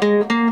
Música